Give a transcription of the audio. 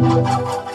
Música